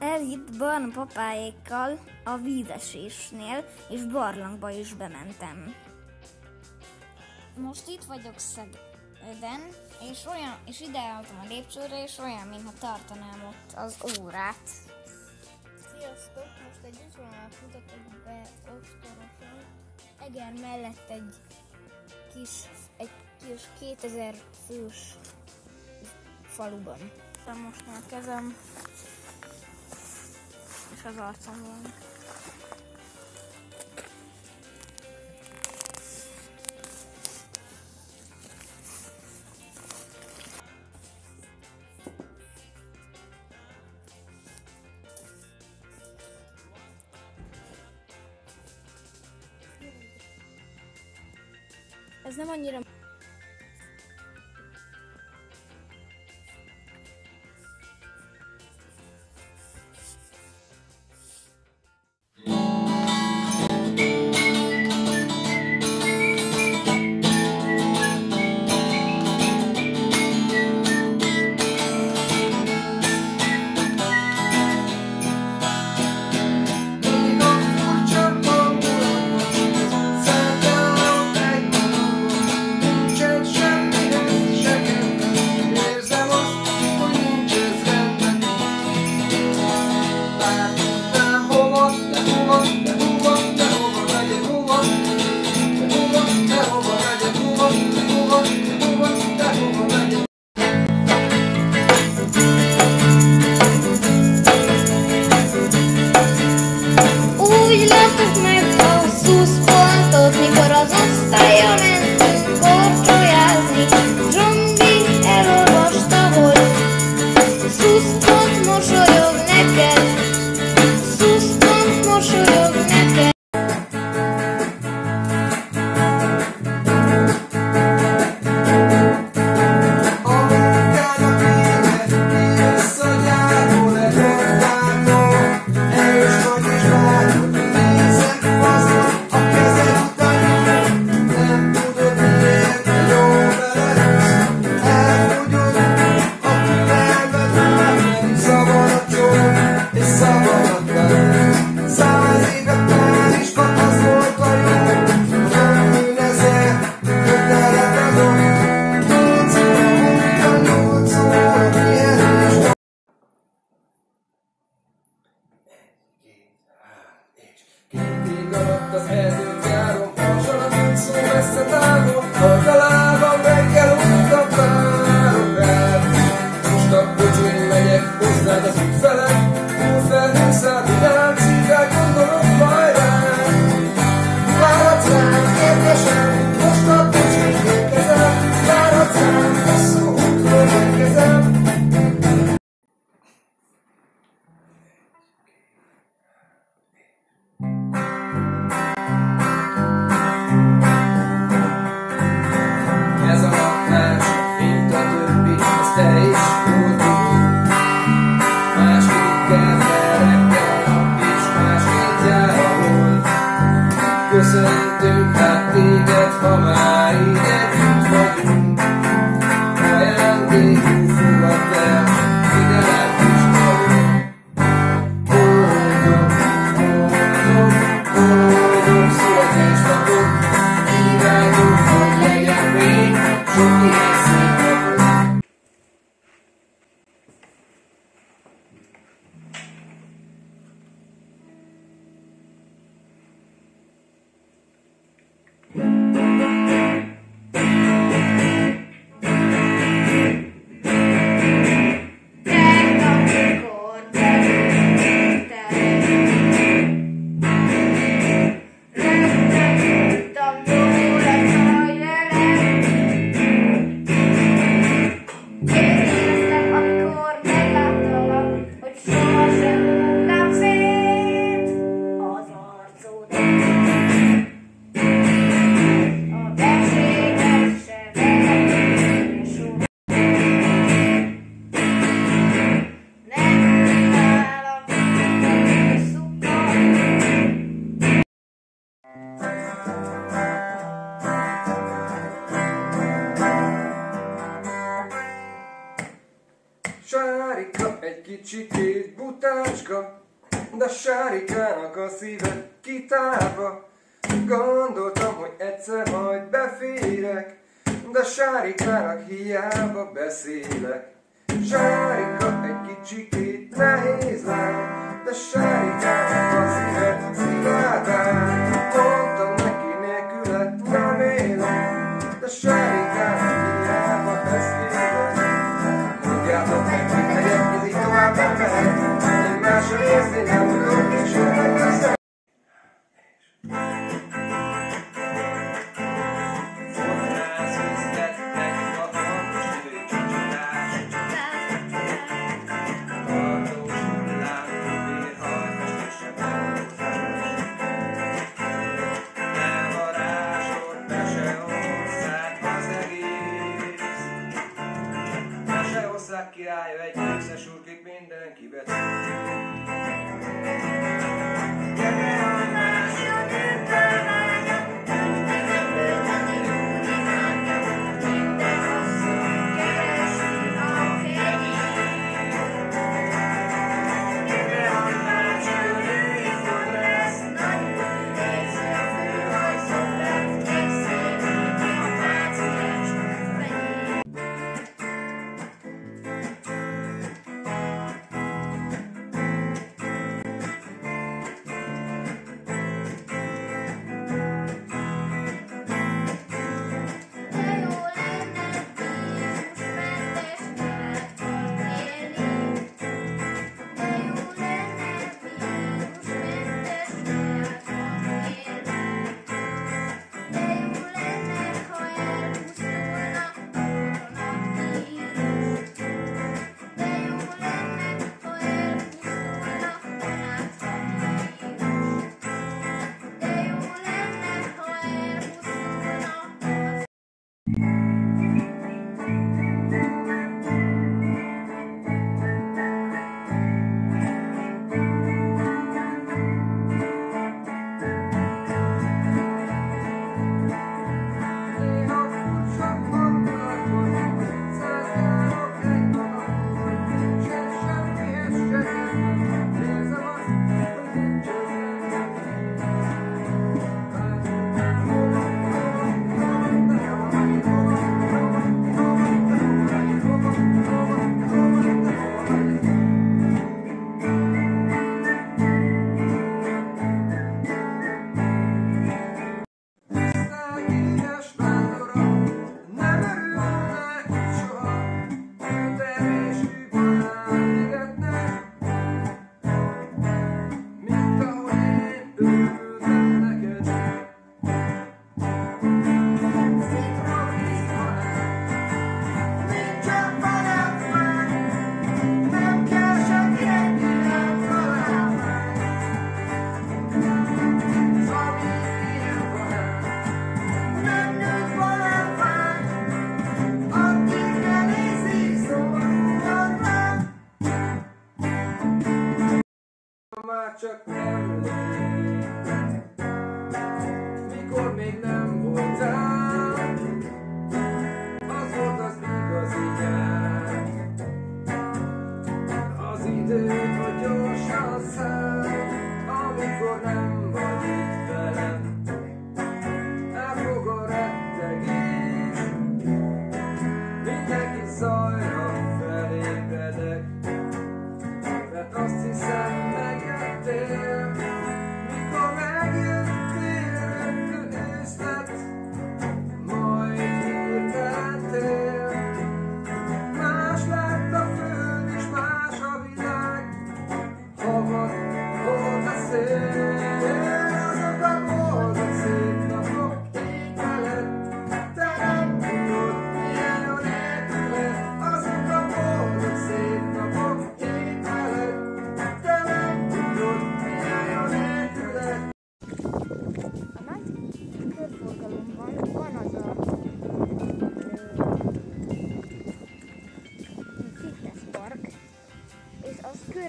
Elhitt Barn papáékkal a vízesésnél, és barlangba is bementem. Most itt vagyok Szegeden, és, olyan, és ideálltam a lépcsőre, és olyan, mintha tartanám ott az órát. Sziasztok! Most egy útvonalát mutatok be Ostoroson. Eger mellett egy kis, egy kis 2000 fős faluban. Most már kezem és az arcom van. Ez nem annyira Zsárikának hiába beszélek, Zsárika egy kicsikét nehéz lám, de Sárikának az élet szilárdán. Mondtam neki nélküle nem élem, de Sárikának hiába beszélek. Mondjátok meg, hogy megyek, ez így tovább nem mehet, egy mások kezdni nem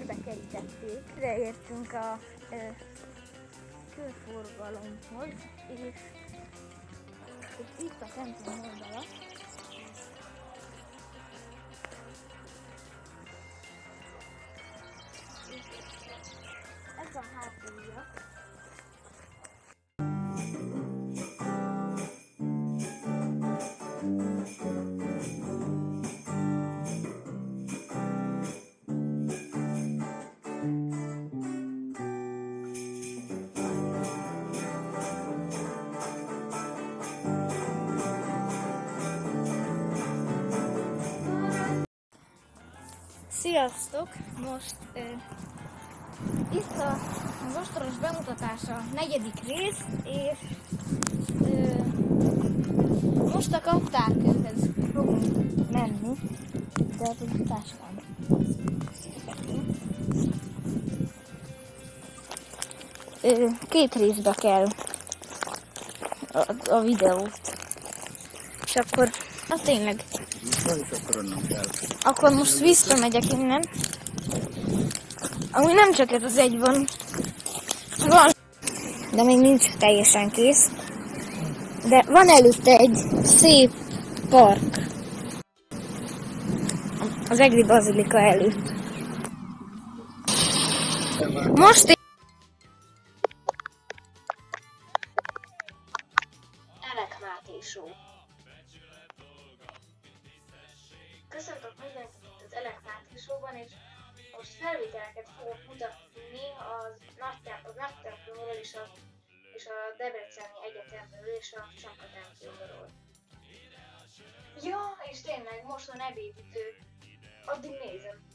körbekerítették. Ide értünk a ö, körforgalomhoz, és, és itt a templom oldala, Sziasztok! Most uh, itt a, az ostoros bemutatása a negyedik rész, és uh, most a kaptárkőhöz fogunk menni, de a táskám. Ö, két részbe kell a, a videót. És akkor, na tényleg, akkor most visszamegyek innen. Amúgy nem csak ez az egy van. Van. De még nincs teljesen kész. De van előtte egy szép park. Az Egri Bazilika előtt. Most én... Elek Máté Show. Köszöntök mindenkit az Elek Máté Show-ban, és most felvételeket fogok mutatni az nagy, az nagy templomról és a, és a Debreceni Egyetemről és a Csaka templomról. Ja, és tényleg most van ebédidő. Addig nézem.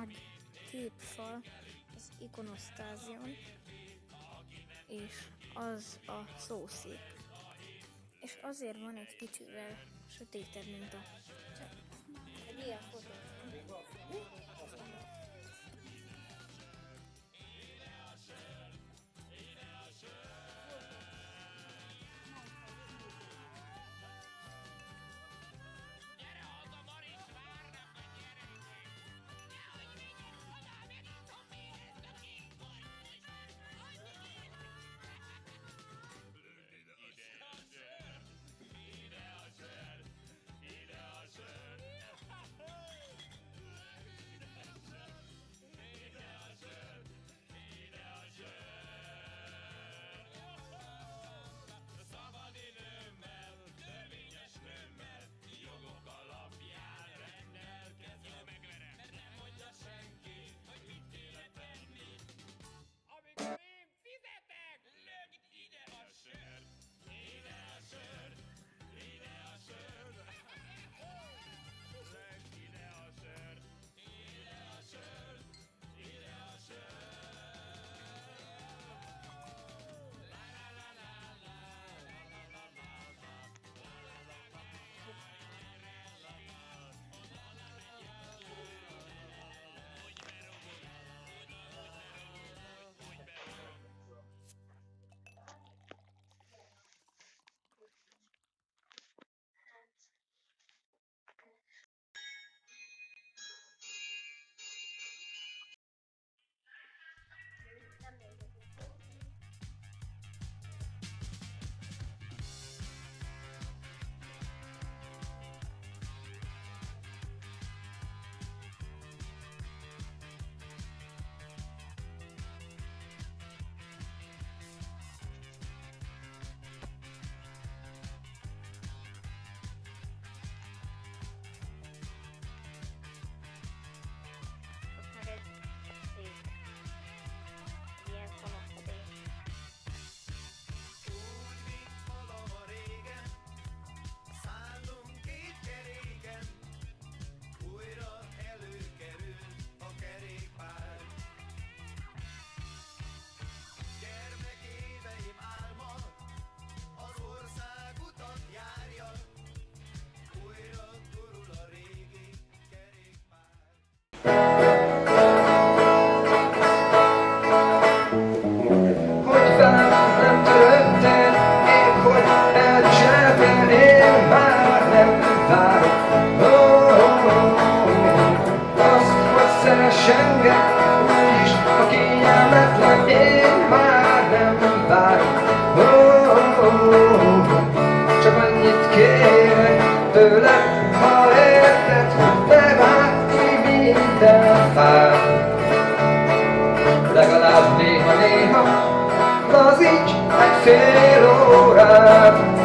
Nagy képfal az ikonosztázion, és az a szószék. És azért van egy kicsivel sötétebb, mint a... Egy ilyen fotó. minden pár. Legalább néha-néha lazíts egy fél órát,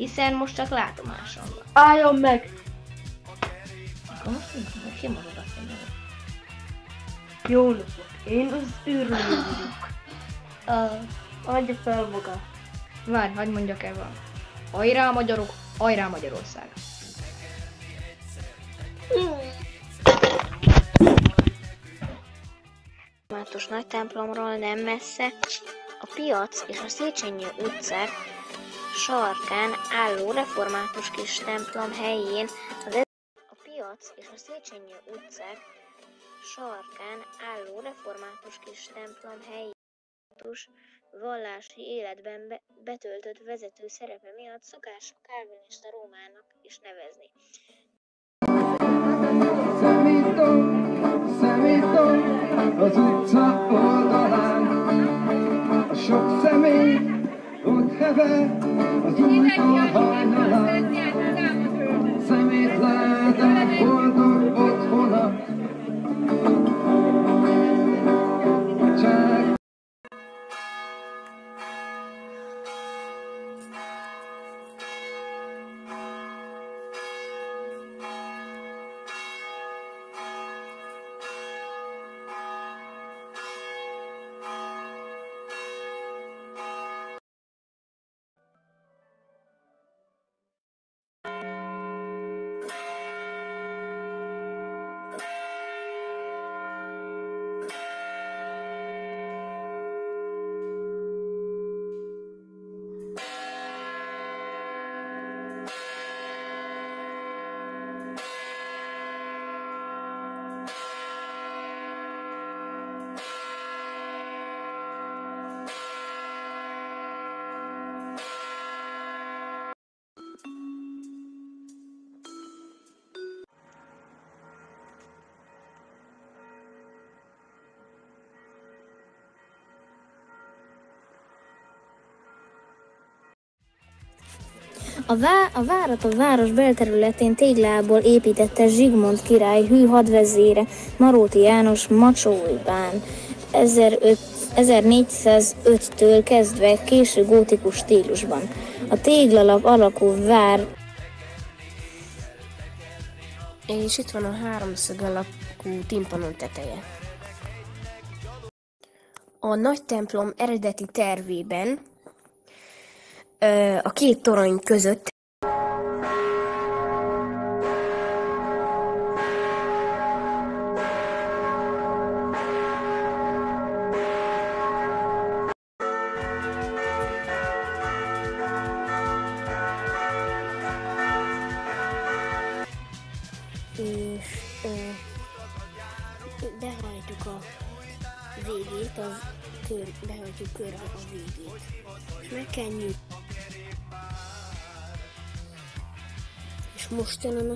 hiszen most csak látomásom van. Álljon meg! Akkor most meg ki magad a. Jó napot, én az űrlő vagyok. Uh, adja fel magát. Várj, hagyd mondjak el valamit. Hajrá magyarok, hajrá Magyarország! Mátos nagy templomról nem messze a piac és a Széchenyi utcák sarkán álló református kis templom helyén a, a piac és a Széchenyi utcák sarkán álló református kis templom helyén vallási életben be, betöltött vezető szerepe miatt szokás a kálvinista Rómának is nevezni. Szemító, szemító, az utca oldalán, sok személy ott hever az újton hajnalán. Szemét látom, A, vá- a várat a város belterületén téglából építette Zsigmond király hű hadvezére Maróti János Macsóibán 1005 1405-től kezdve késő gótikus stílusban. A téglalap alakú vár És itt van a háromszög alakú timpanon teteje. A nagy templom eredeti tervében a két torony között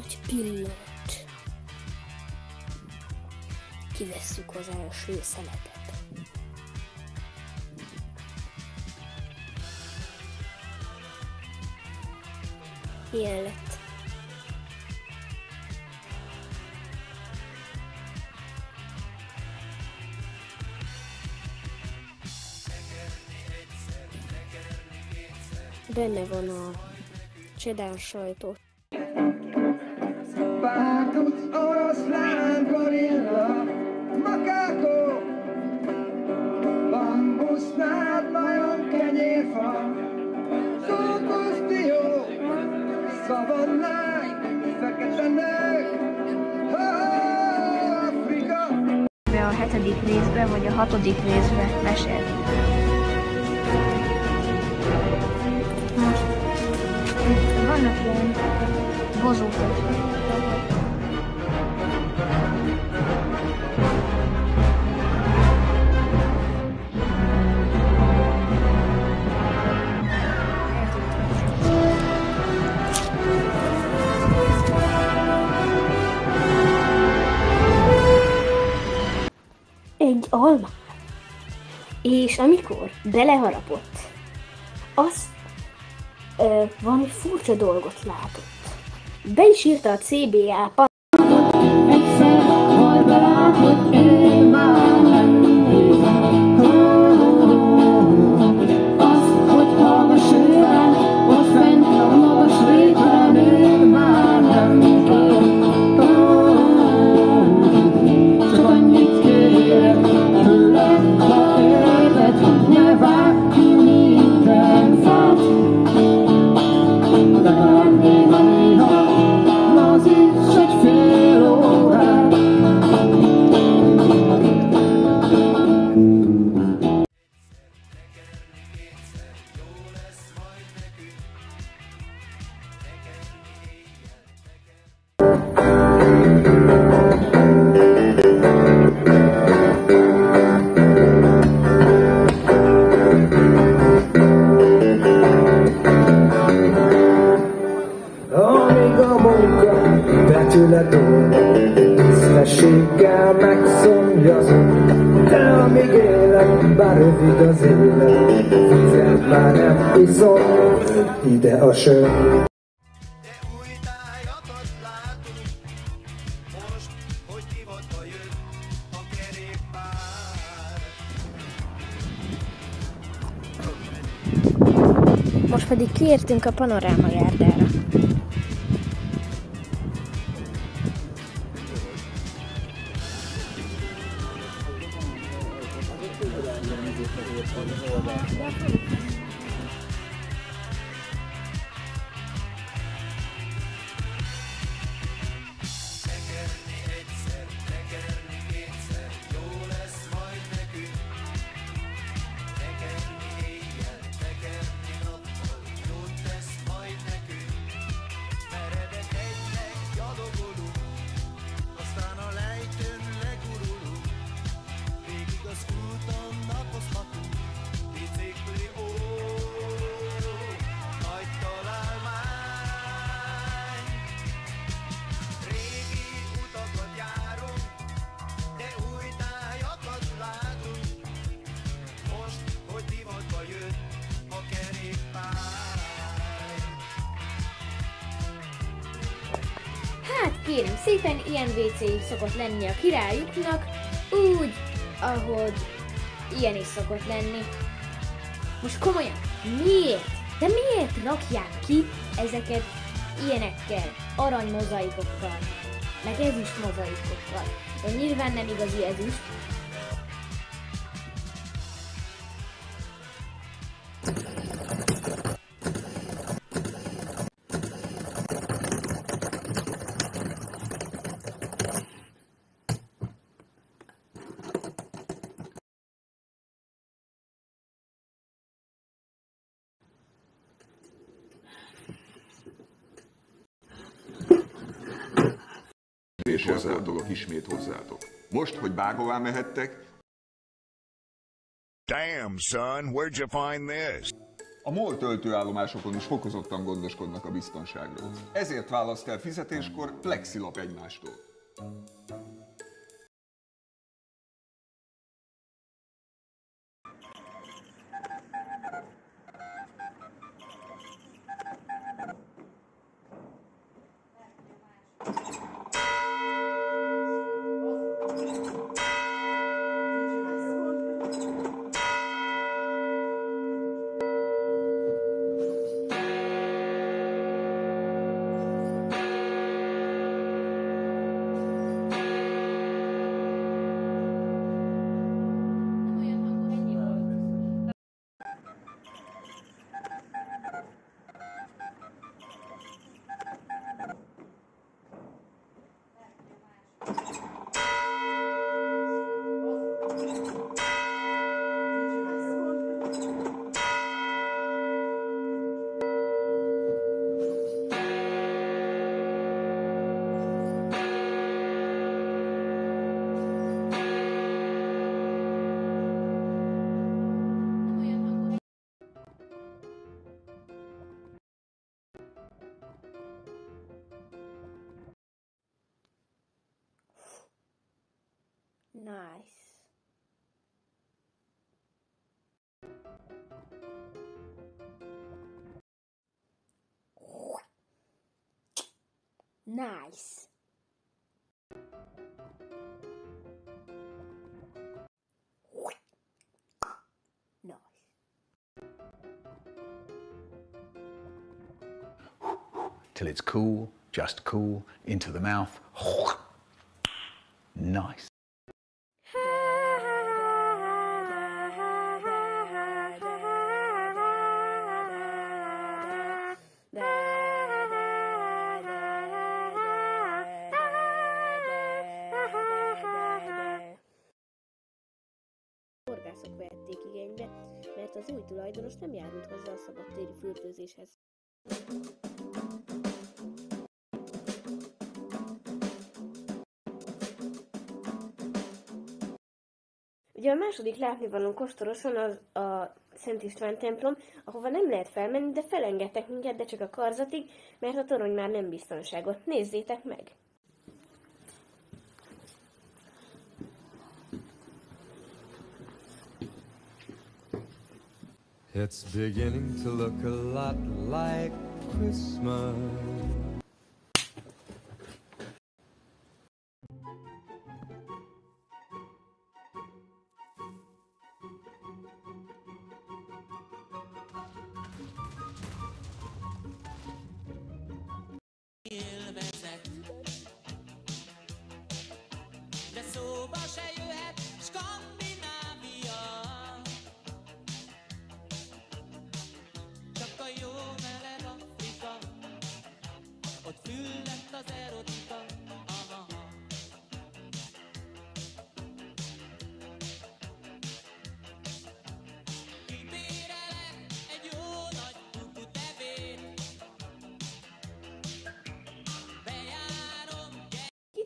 nagy pillanat. Kivesszük az első szeletet. Ilyen lett. Benne van a csedár sajtos. Pátuc, oroszlán, gorilla, makákó, bambusznád, majom, kenyérfa, szókusztió, szavannák, fekete nők, Afrika. A hetedik részbe, vagy a hatodik részbe meséltük. Most vannak ilyen bozókok. Almát. És amikor beleharapott, az ö, valami furcsa dolgot látott. Be is írta a CBA panorama. Kérem szépen, ilyen WC szokott lenni a királyuknak, úgy, ahogy ilyen is szokott lenni. Most komolyan, miért? De miért rakják ki ezeket ilyenekkel, aranymozaikokkal, meg ezüst mozaikokkal? De nyilván nem igazi ezüst, És fordulok ismét hozzátok. Most, hogy bárhová mehettek, Damn, son, where'd you find this? a MOL töltőállomásokon is fokozottan gondoskodnak a biztonságról. Ezért választ el fizetéskor plexilap egymástól. Nice. Till it's cool, just cool, into the mouth. Nice. Nem járult hozzá a szabadtéri fürdőzéshez. Ugye a második látnivaló kostoroson az a Szent István templom, ahova nem lehet felmenni, de felengedtek minket, de csak a karzatig, mert a torony már nem biztonságos. Nézzétek meg! It's beginning to look a lot like Christmas.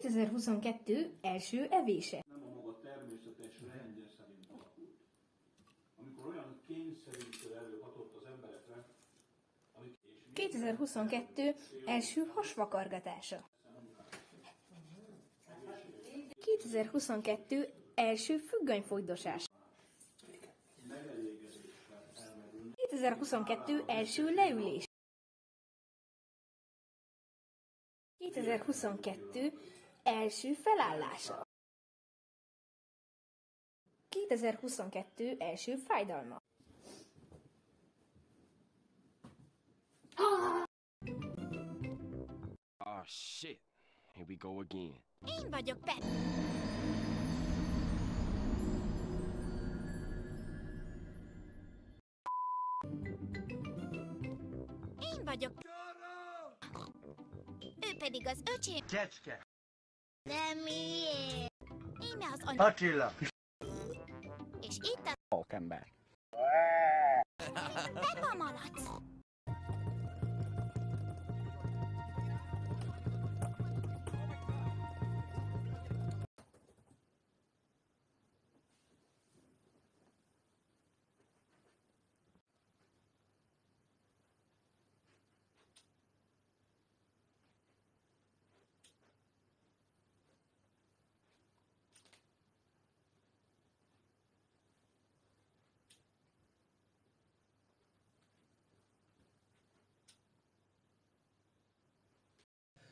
2022 első evése. nem a maga természetes rendje szerint alakult. Amikor olyan kényszerítő erő hatott az emberekre, amik és 2022 első hasvakargatása. 2022 első függönyfogdosás. 2022 első leülés. 2022 első felállása. 2022 első fájdalma. Oh shit. Here we go again. Én vagyok Pet. Én vagyok. Ő pedig az öcsém. Csecske. De miért? Én az any... Attila. És itt a Pókember. Peppa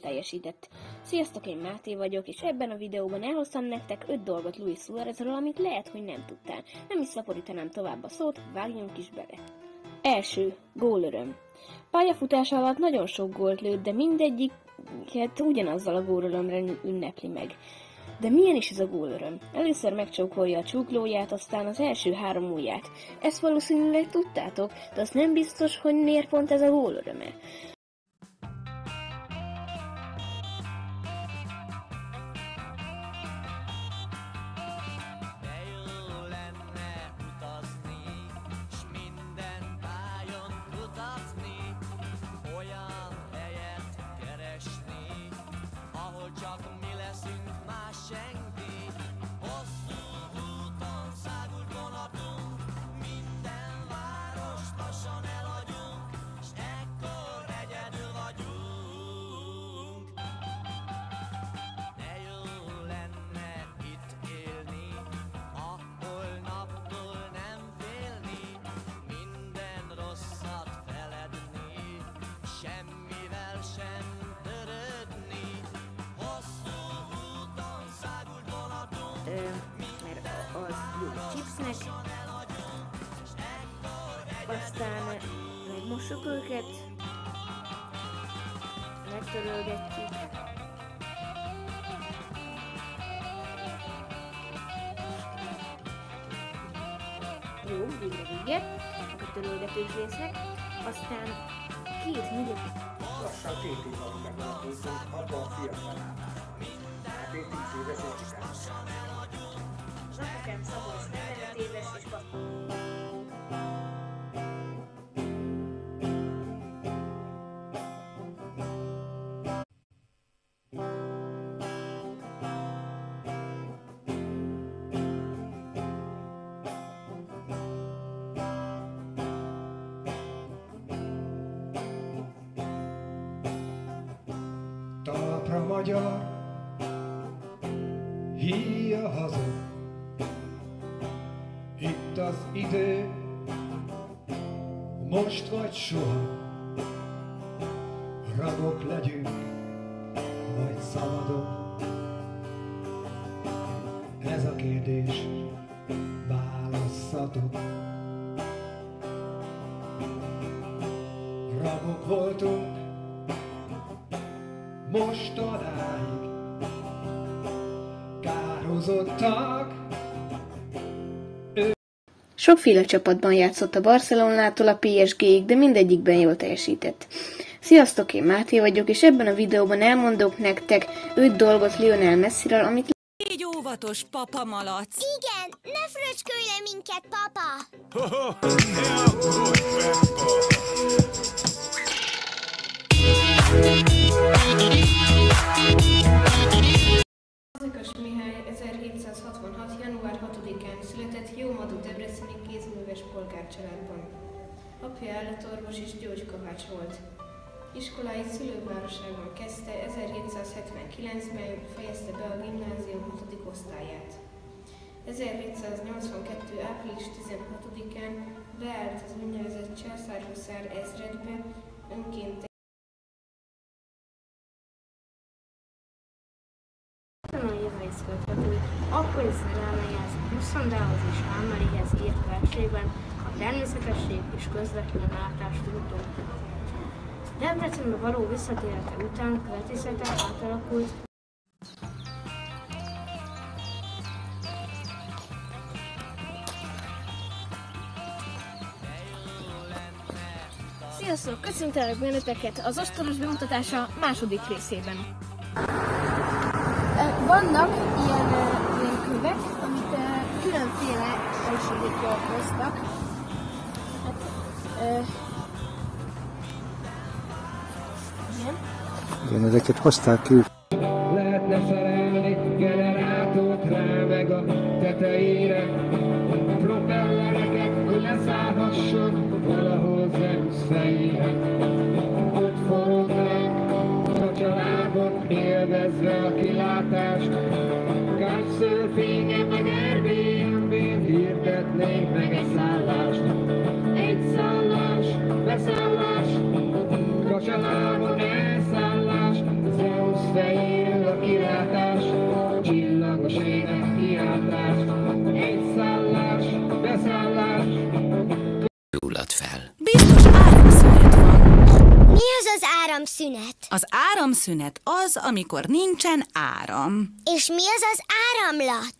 jól teljesített. Sziasztok, én Máté vagyok, és ebben a videóban elhoztam nektek 5 dolgot Luis Suárezről, amit lehet, hogy nem tudtál. Nem is szaporítanám tovább a szót, vágjunk is bele. Első, gólöröm. Pályafutása alatt nagyon sok gólt lőtt, de mindegyiket ugyanazzal a gólörömre ünnepli meg. De milyen is ez a gólöröm? Először megcsókolja a csuklóját, aztán az első három ujját. Ezt valószínűleg tudtátok, de az nem biztos, hogy miért pont ez a gólöröme. Chipsnek. Aztán megmossuk őket, megtörölgetjük. Jó, végre vége a törölgetős résznek. Aztán két millió... Lassan két év alatt megalakultunk abban a fiatalában. Hát én tíz éves. Az apukám Szabolcs magyar, híja haza. Az idő, most vagy soha. Ragok legyünk, vagy szabadok. Ez a kérdés, válasszatok. Ragok voltunk, mostanáig kározottak, Sokféle csapatban játszott a Barcelonától a PSG-ig, de mindegyikben jól teljesített. Sziasztok, én Máté vagyok, és ebben a videóban elmondok nektek 5 dolgot Lionel Messiről, amit Légy óvatos, papa malac! Igen, ne fröcskölj le minket, papa! Mihály 1766. január 6-án született jómodú debreceni kézműves polgárcsaládban. Apja állatorvos és gyógykovács volt. Iskoláit szülővárosában kezdte, 1779-ben fejezte be a gimnázium 6. osztályát. 1782. április 16-án beállt az úgynevezett császárhuszár ezredbe, önként a jövőszködhető, akkor is szerelmeihez, Muszandához és Ámerihez írt versében a természetesség és közvetlen látást tudó. Debrecenbe való visszatérete után költészete átalakult Sziasztok! Köszöntelek benneteket az osztoros bemutatása második részében. Vannak ilyen, kövek, amit különféle helységekről hoztak. Hát, ö, igen. Igen, ezeket hozták ki. Az áramszünet az, amikor nincsen áram. És mi az az áramlat?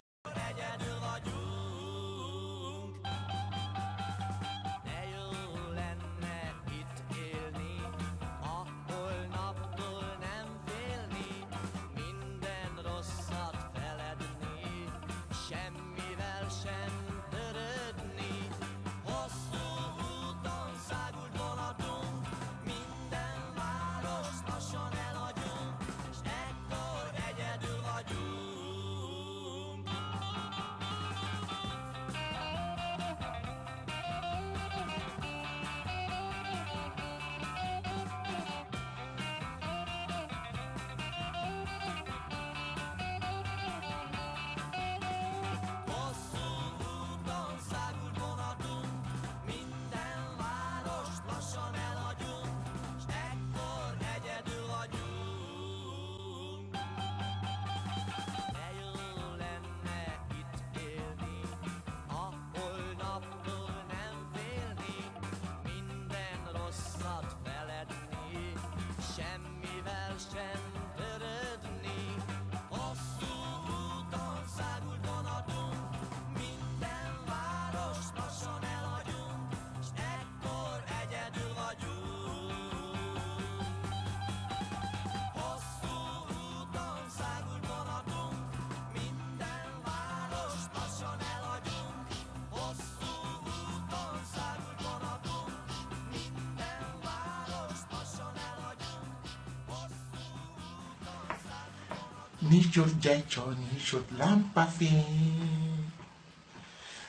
Nincs ott gyecsor, nincs ott lámpafény.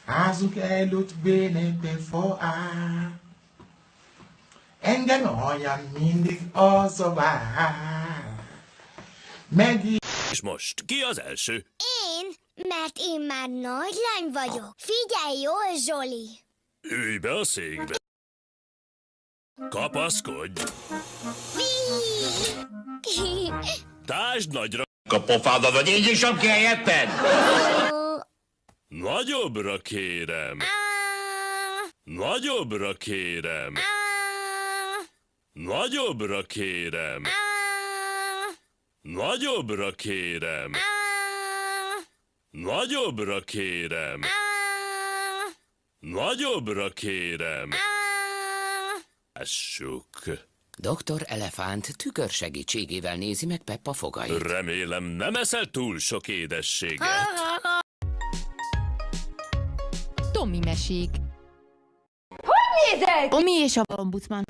Házunk előtt bénében foár. Engem olyan mindig az a vár. Megint És most, ki az első? Én, mert én már nagy lány vagyok. Figyelj jól, Zsoli! Ülj be a székbe. Kapaszkodj. Tásd nagyra. A pofádat, vagy én is ki helyetted? Nagyobbra kérem. Nagyobbra kérem. Nagyobbra kérem. Nagyobbra kérem. Nagyobbra kérem. Nagyobbra kérem. Lássuk. Dr. Elefánt tükör segítségével nézi meg Peppa fogait. Remélem nem eszel túl sok édességet. Tomi mesék. Hogy nézek? Tomi és a ombudsman.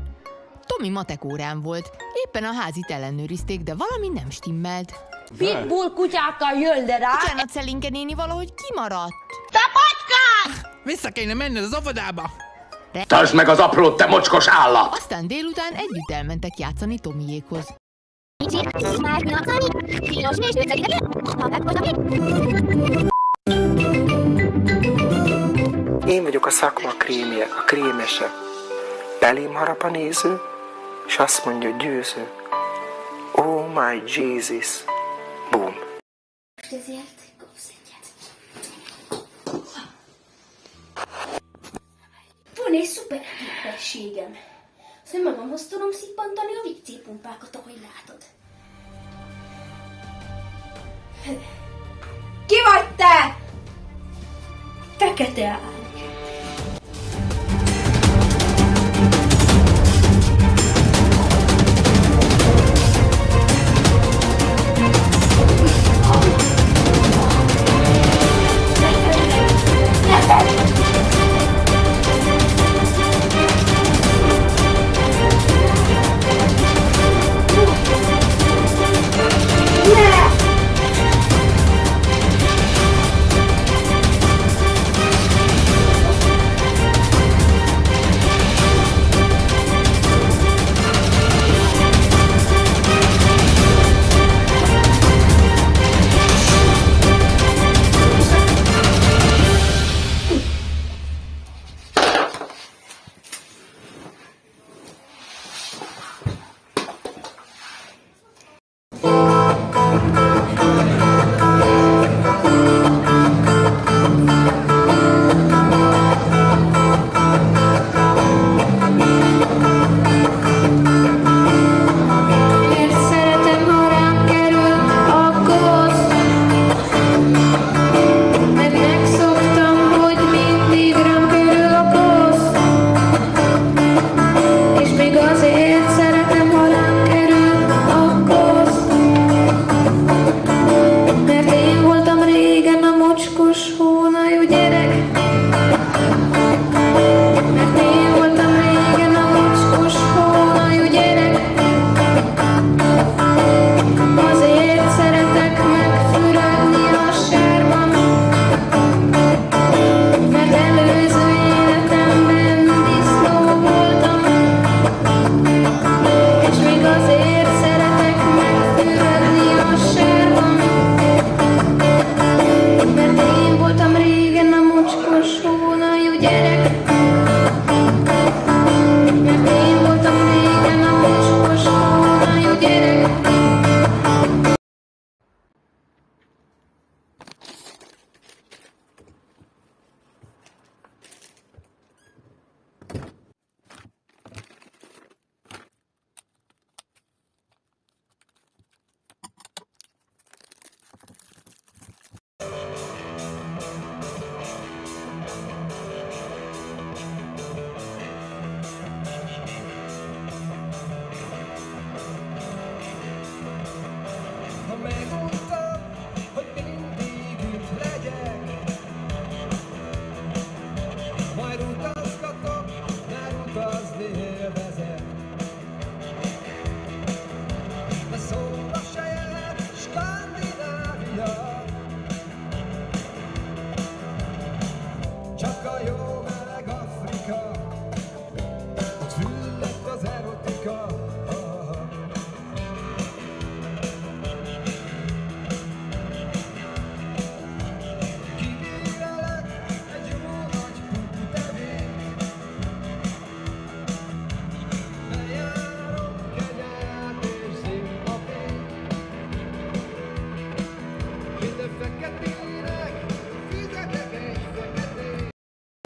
Tomi matek órán volt. Éppen a házit ellenőrizték, de valami nem stimmelt. Pitbull kutyákkal jön le rá. Utána Celinke néni valahogy kimaradt. Te pacska! Vissza kéne menned az óvodába. Tartsd meg az aprót, te mocskos állat! Aztán délután együtt elmentek játszani Tomiékhoz. Én vagyok a szakma krémje, a krémese. Belém harap a néző, és azt mondja győző. Oh my Jesus. Boom. Ezért Van egy szuper képességem. Azt nem magamhoz tudom szippantani a WC pumpákat, ahogy látod. Ki vagy te? Fekete áll.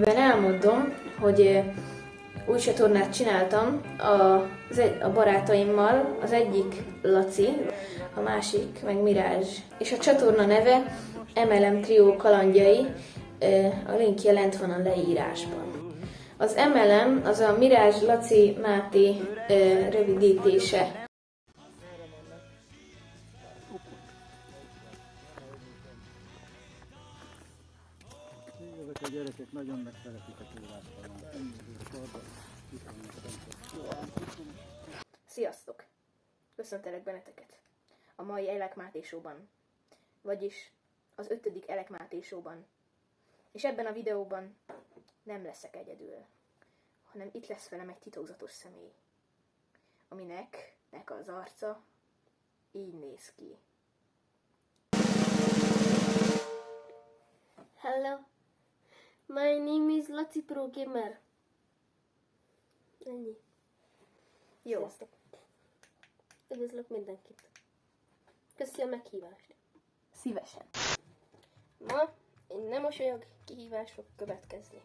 Ebben elmondom, hogy új csatornát csináltam a, egy, a barátaimmal, az egyik Laci, a másik meg Mirázs. És a csatorna neve MLM Trio kalandjai. A link jelent van a leírásban. Az MLM az a Mirázs Laci Máté rövidítése. Nagyon megszeretik a túlásztalon. Sziasztok! Köszöntelek benneteket a mai Elek Máté Show-ban, vagyis az ötödik Elek Máté Show-ban. És ebben a videóban nem leszek egyedül, hanem itt lesz velem egy titokzatos személy, aminek nek az arca így néz ki. Hello, my name is Laci Pro Gamer. Ennyi. Jó. Sziasztok. Üdvözlök mindenkit. Köszi a meghívást. Szívesen. Ma egy nem mosolyog kihívás fog következni.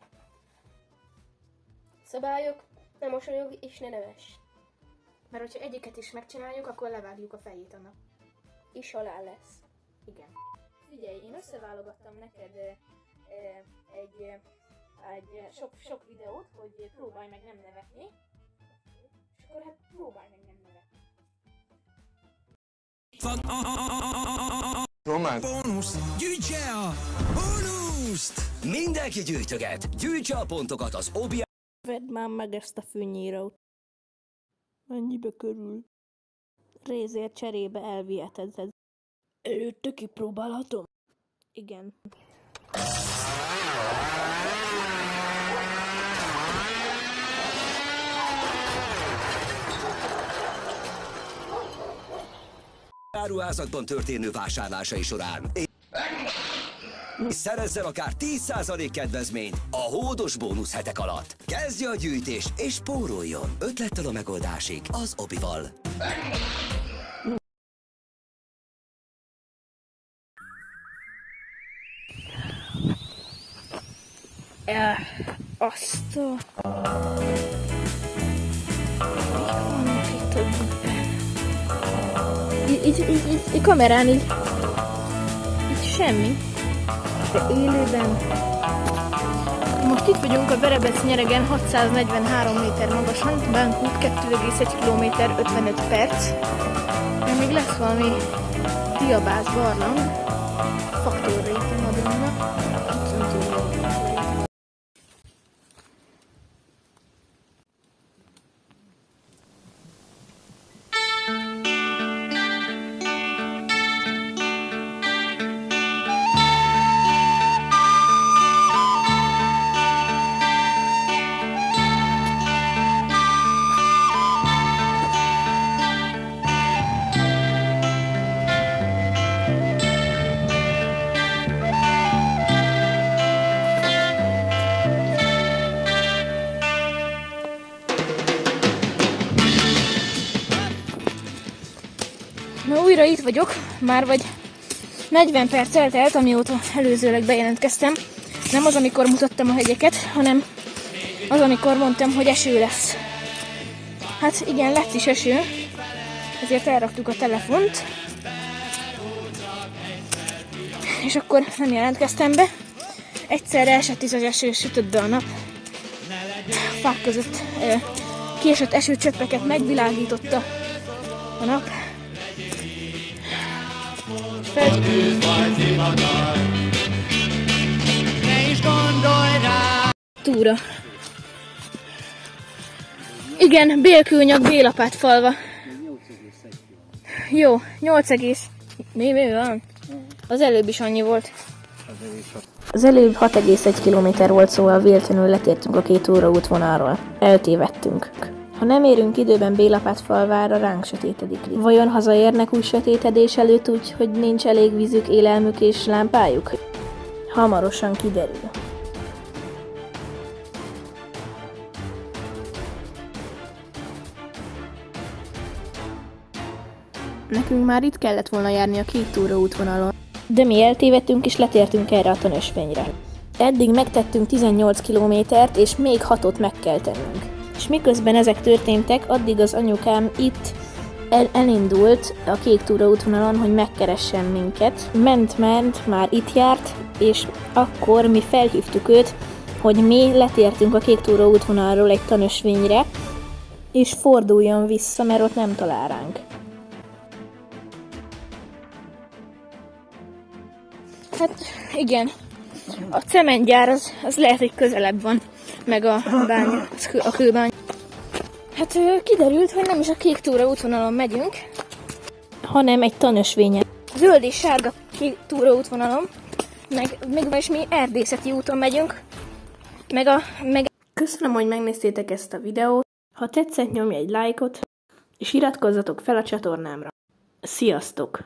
Szabályok, ne mosolyog és ne neves. Mert hogyha egyiket is megcsináljuk, akkor levágjuk a fejét annak. És halál lesz. Igen. Figyelj, én összeválogattam neked ö, ö, egy, egy sok, sok videót, hogy próbálj meg nem nevetni. És akkor hát próbálj meg nem nevetni. Román. Bónusz! Gyűjtse a bónuszt! Mindenki gyűjtöget. Gyűjtse a pontokat az obi... Vedd már meg ezt a fűnyírót. Mennyibe körül? Rézért cserébe elviheted. Előtte kipróbálhatom? Igen. Áruházakban történő vásárlásai során. És szerezzen akár 10% kedvezményt a hódos bónusz hetek alatt. Kezdje a gyűjtés és spóroljon. Ötlettel a megoldásig az Obival. Azt a... Itt Így, így, így, így, kamerán így... Így semmi. De élőben... Most itt vagyunk a Verebec nyeregen 643 méter magasan, Bánkút 2,1 km 55 perc. De még lesz valami diabász barlang, faktor réten adónak. Vagyok, már vagy 40 perc eltelt, amióta előzőleg bejelentkeztem. Nem az, amikor mutattam a hegyeket, hanem az, amikor mondtam, hogy eső lesz. Hát igen, lett is eső, ezért elraktuk a telefont. És akkor nem jelentkeztem be. Egyszerre esett is az eső, sütött be a nap. Fák között késett esőcseppeket megvilágította a nap. Fel... Túra. Igen, Bélkőnyak, Bélapát falva. Jó, 8 egész. Mi, mi van? Az előbb is annyi volt. Az előbb 6,1 km volt, szóval véletlenül letértünk a két óra útvonalról. Eltévedtünk. Ha nem érünk időben Bélapát falvára, ránk sötétedik. Vajon hazaérnek úgy sötétedés előtt úgy, hogy nincs elég vízük, élelmük és lámpájuk? Hamarosan kiderül. Nekünk már itt kellett volna járni a két óra útvonalon. De mi eltévedtünk és letértünk erre a tanösvényre. Eddig megtettünk 18 kilométert, és még hatot meg kell tennünk. És miközben ezek történtek, addig az anyukám itt el, elindult a kék túra útvonalon, hogy megkeressen minket. Ment-ment, már itt járt, és akkor mi felhívtuk őt, hogy mi letértünk a kék túra útvonalról egy tanösvényre, és forduljon vissza, mert ott nem talál ránk. Hát igen, a cementgyár az, az lehet, hogy közelebb van, meg a kő- a kőbánya. Hát kiderült, hogy nem is a kék túra útvonalon megyünk, hanem egy tanösvényen. Zöld és sárga kék túra útvonalon, meg még vagyis mi erdészeti úton megyünk, meg a... Meg... Köszönöm, hogy megnéztétek ezt a videót. Ha tetszett, nyomj egy lájkot, és iratkozzatok fel a csatornámra. Sziasztok!